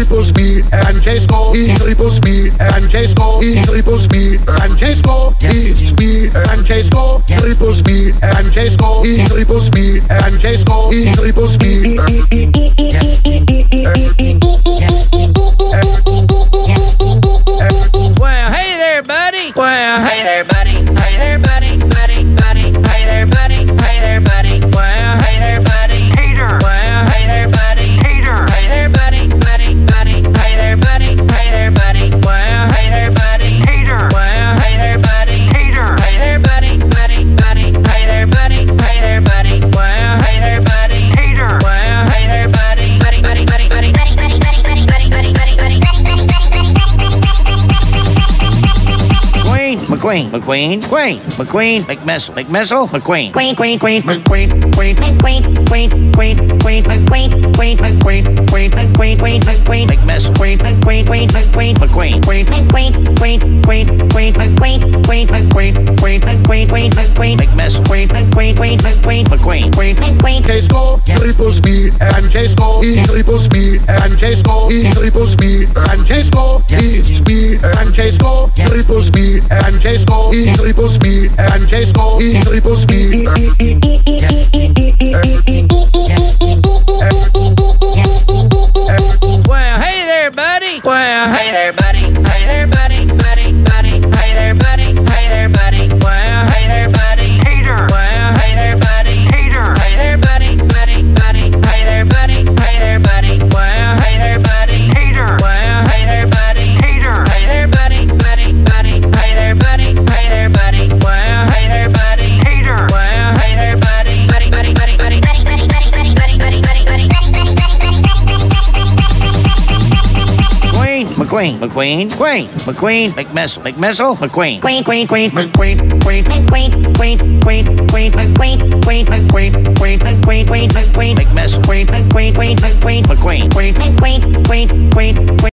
triple speed and chase go. E triple speed and chase go. E triple speed and chase go. E speed and chase go. Triple speed and chase go. E triple speed and chase go. E triple speed. McQueen, McQueen, Queen, McQueen, McMissile, McMissile, McQueen, Queen, Queen, Queen, McQueen, Queen, McQueen, Queen, Queen, Queen, McQueen, Queen, McQueen, Queen, McQueen, Queen, McQueen, McMissile, Queen, McQueen, Queen, McQueen, McQueen, Queen, McQueen, Queen, Queen, Queen, McQueen, Queen, McQueen, Queen, McQueen, Queen, McQueen, McMissile, Queen, McQueen, Queen, McQueen, McQueen, Queen, McQueen, Jesco, triple speed, and Jesco, he triple speed, and Jesco, he triple speed, and Jesco, he speed, and Jesco, triple speed, and Jesco triple speed and J score in triple speed. McQueen, McQueen, Queen, McQueen, McMissile, McMissile, McQueen. queen, queen, queen, McQueen, Queen, queen, queen, queen, queen, queen, queen, Queen, Queen, queen, Queen, queen, queen, McMissile, Queen, queen, queen, queen, queen, McQueen, queen, Queen, queen, queen, queen, queen,